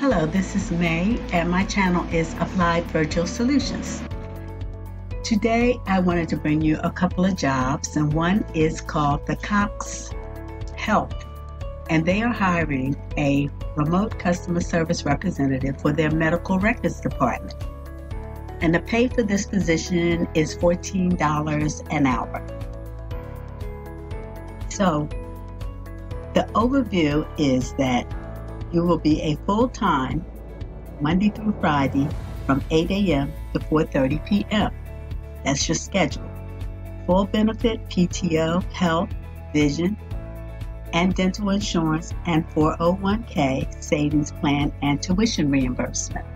Hello, this is May, and my channel is Applied Virtual Solutions. Today, I wanted to bring you a couple of jobs, and one is called the Ciox Health, and they are hiring a remote customer service representative for their medical records department. And the pay for this position is $14 an hour. So, the overview is that you will be a full time Monday through Friday from 8 a.m. to 4:30 p.m. That's your schedule. Full benefit PTO, health, vision, and dental insurance and 401k savings plan and tuition reimbursement.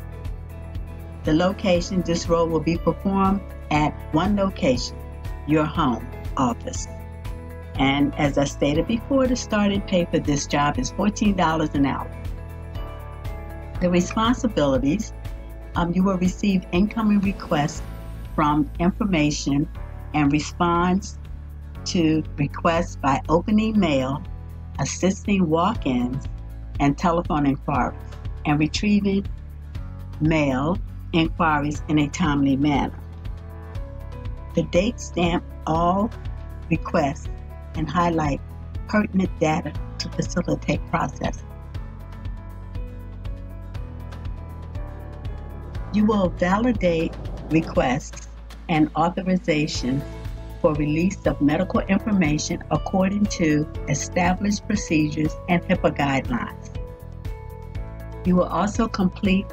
The location this role will be performed at one location, your home office. And as I stated before, the starting pay for this job is $14 an hour. The responsibilities um, you will receive incoming requests from information and response to requests by opening mail, assisting walk ins and telephone inquiries, and retrieving mail inquiries in a timely manner. The date stamp all requests and highlight pertinent data to facilitate processing. You will validate requests and authorization for release of medical information according to established procedures and HIPAA guidelines. You will also complete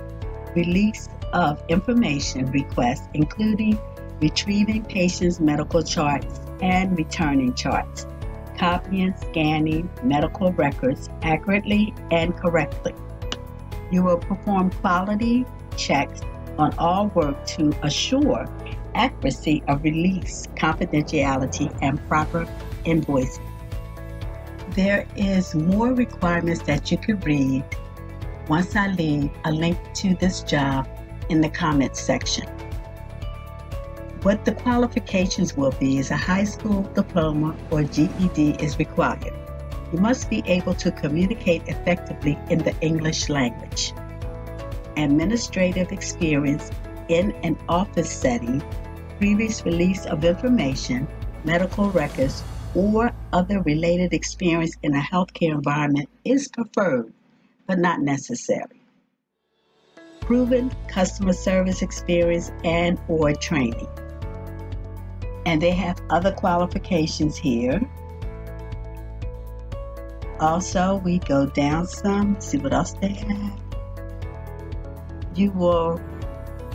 release of information requests, including retrieving patients' medical charts and returning charts, copying, scanning medical records accurately and correctly. You will perform quality checks on all work to assure accuracy of release, confidentiality, and proper invoicing. There is more requirements that you could read once I leave a link to this job in the comments section. What the qualifications will be is a high school diploma or GED is required. You must be able to communicate effectively in the English language. Administrative experience in an office setting, previous release of information, medical records, or other related experience in a healthcare environment is preferred, but not necessary. Proven customer service experience and or training and they have other qualifications here. Also, we go down some, see what else they have. You will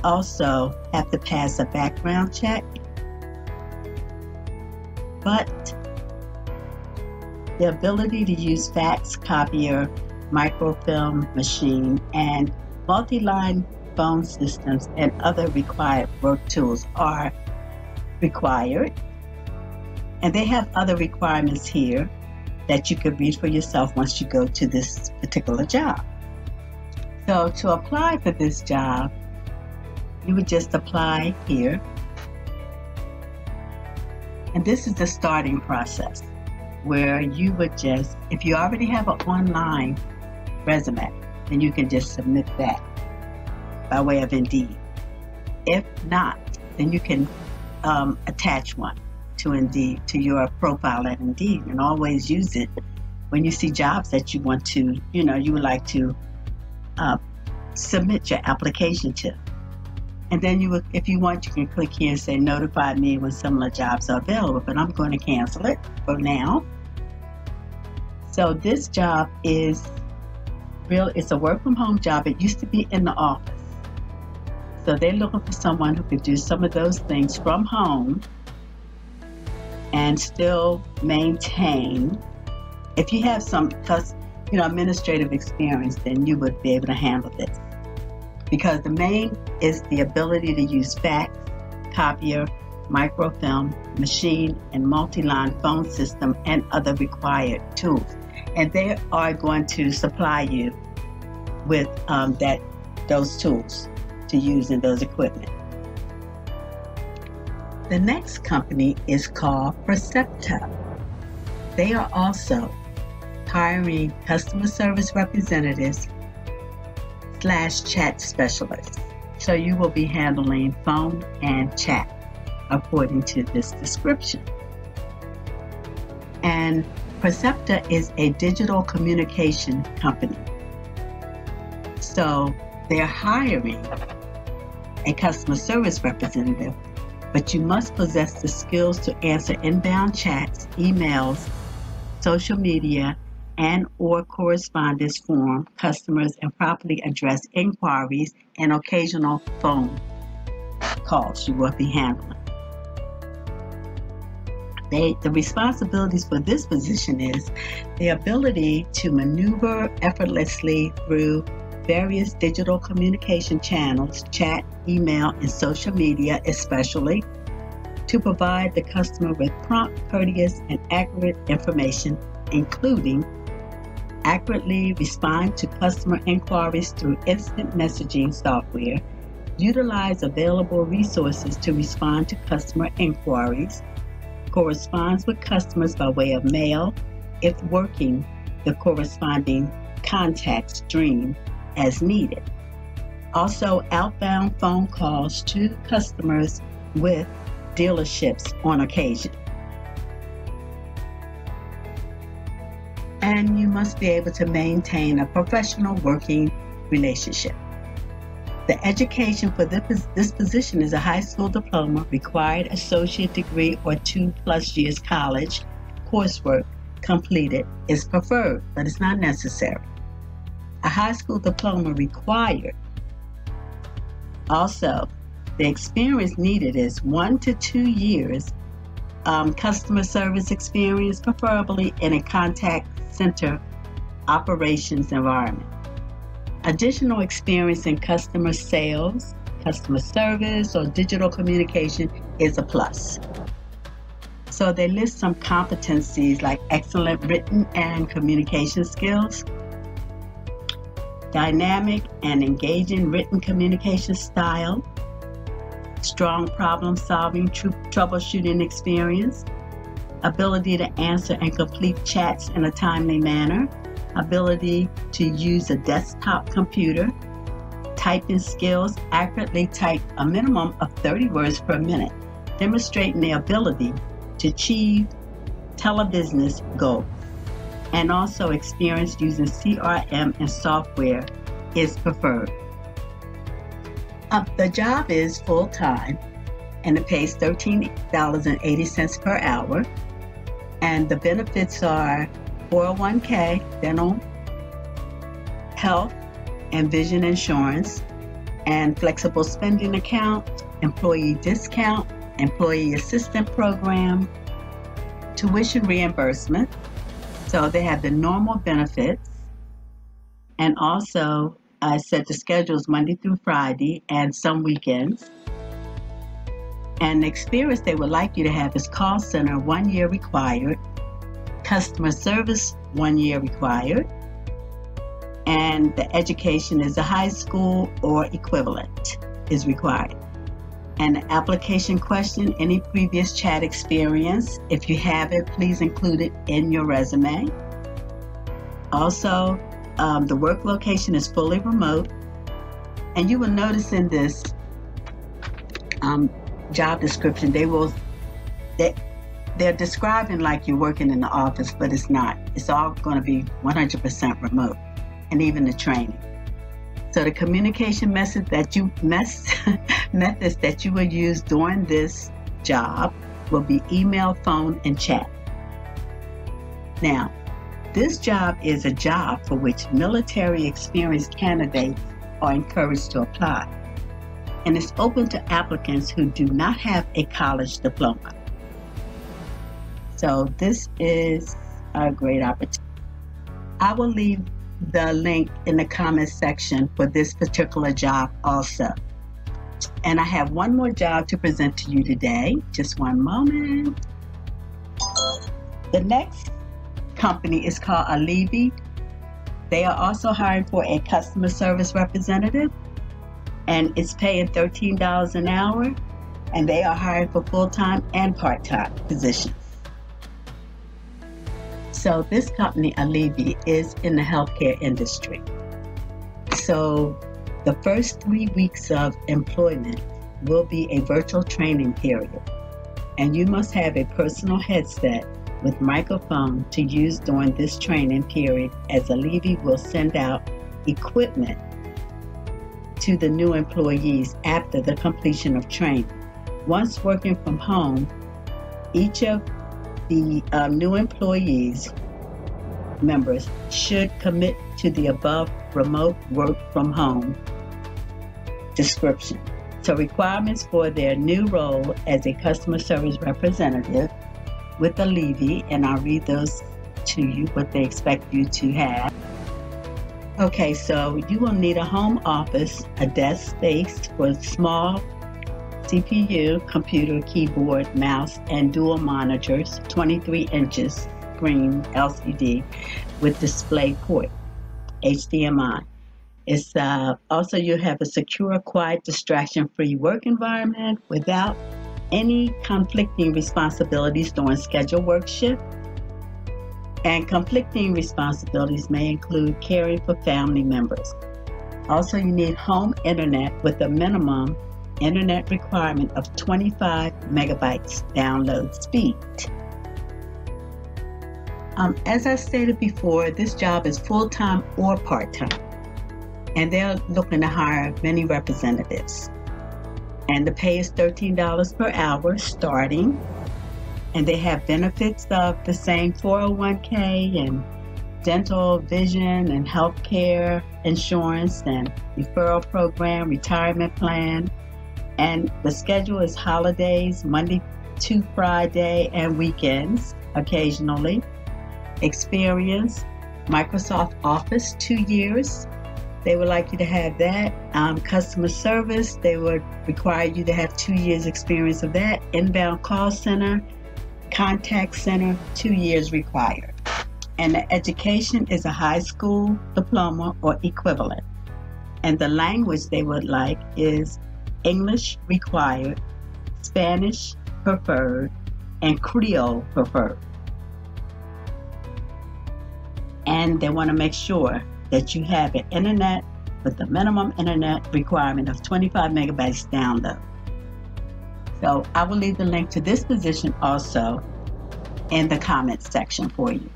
also have to pass a background check, but the ability to use fax, copier, microfilm machine, and multi line phone systems and other required work tools are required. And they have other requirements here that you could read for yourself once you go to this particular job. So to apply for this job, you would just apply here. And this is the starting process where you would just, if you already have an online resume, then you can just submit that by way of Indeed. If not, then you can um, attach one to Indeed, to your profile at Indeed, and always use it when you see jobs that you want to, you know, you would like to uh, submit your application to. And then you if you want, you can click here and say notify me when similar jobs are available, but I'm going to cancel it for now. So this job is real, it's a work from home job. It used to be in the office. So they're looking for someone who could do some of those things from home and still maintain. If you have some, because you know, administrative experience, then you would be able to handle this. Because the main is the ability to use fax, copier, microfilm, machine, and multi-line phone system and other required tools. And they are going to supply you with um, that those tools to use in those equipment. The next company is called Percepta. They are also hiring customer service representatives slash chat specialists. So you will be handling phone and chat according to this description. And Percepta is a digital communication company. So they're hiring a customer service representative, but you must possess the skills to answer inbound chats, emails, social media, and or correspondence form customers and properly address inquiries and occasional phone calls you will be handling. They, the responsibilities for this position is the ability to maneuver effortlessly through various digital communication channels, chat, email, and social media, especially to provide the customer with prompt, courteous, and accurate information, including accurately respond to customer inquiries through instant messaging software, utilize available resources to respond to customer inquiries, corresponds with customers by way of mail, if working the corresponding contact stream as needed. Also, outbound phone calls to customers with dealerships on occasion. And you must be able to maintain a professional working relationship. The education for this, position is a high school diploma, required associate degree, or two plus years college coursework completed is preferred, but it's not necessary a high school diploma required. Also, the experience needed is one to two years um, customer service experience, preferably in a contact center operations environment. Additional experience in customer sales, customer service, or digital communication is a plus. So they list some competencies like excellent written and communication skills, dynamic and engaging written communication style, strong problem solving, tr- troubleshooting experience, ability to answer and complete chats in a timely manner, ability to use a desktop computer, typing skills, accurately type a minimum of 30 words per minute, demonstrating the ability to achieve telebusiness goals and also experience using CRM and software is preferred. Uh, the job is full time and it pays $13.80 per hour. And the benefits are 401k, dental, health, and vision insurance, and flexible spending account, employee discount, employee assistance program, tuition reimbursement, so they have the normal benefits. And also, I said the schedule is Monday through Friday and some weekends. And the experience they would like you to have is call center, one year required, customer service, one year required, and the education is a high school or equivalent is required an application question, any previous chat experience. If you have it, please include it in your resume. Also, um, the work location is fully remote. And you will notice in this um, job description, they will, they, they're describing like you're working in the office, but it's not. It's all going to be 100% remote, and even the training. So the communication method that you mess, methods that you will use during this job will be email, phone, and chat. Now, this job is a job for which military experienced candidates are encouraged to apply, and it's open to applicants who do not have a college diploma. So, this is a great opportunity. I will leave the link in the comments section for this particular job also. And I have one more job to present to you today. Just one moment. The next company is called Alivi. They are also hiring for a customer service representative, and it's paying $13 an hour, and they are hiring for full time and part time positions. So this company, Alivi, is in the healthcare industry. So The first three weeks of employment will be a virtual training period, and you must have a personal headset with microphone to use during this training period as Alivi will send out equipment to the new employees after the completion of training. Once working from home, each of the um, new employees members should commit to the above remote work from home description. So, requirements for their new role as a customer service representative with Alivi, and I'll read those to you what they expect you to have. Okay, so you will need a home office, a desk space for small CPU, computer, keyboard, mouse, and dual monitors, 23 inches screen LCD with display port, HDMI. It's uh, also you have a secure, quiet, distraction-free work environment without any conflicting responsibilities during scheduled work shift and conflicting responsibilities may include caring for family members. Also, you need home internet with a minimum internet requirement of 25 megabytes download speed. Um, as I stated before, this job is full time or part time, and they're looking to hire many representatives. And the pay is $13 per hour starting and they have benefits of the same 401k and dental, vision, and health care insurance and referral program, retirement plan. And the schedule is holidays, Monday to Friday, and weekends occasionally. Experience Microsoft Office, two years. They would like you to have that. Um, customer service, they would require you to have two years' experience of that. Inbound call center, contact center, two years required. And the education is a high school diploma or equivalent. And the language they would like is English required, Spanish preferred, and Creole preferred. And they want to make sure that you have an internet with the minimum internet requirement of 25 megabytes download. So I will leave the link to this position also in the comments section for you.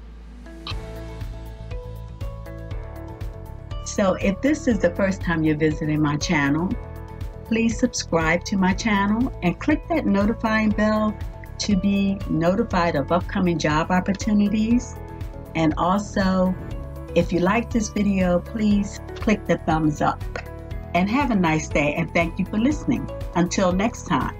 So if this is the first time you're visiting my channel, please subscribe to my channel and click that notifying bell to be notified of upcoming job opportunities. And also, if you like this video, please click the thumbs up. And have a nice day and thank you for listening. Until next time.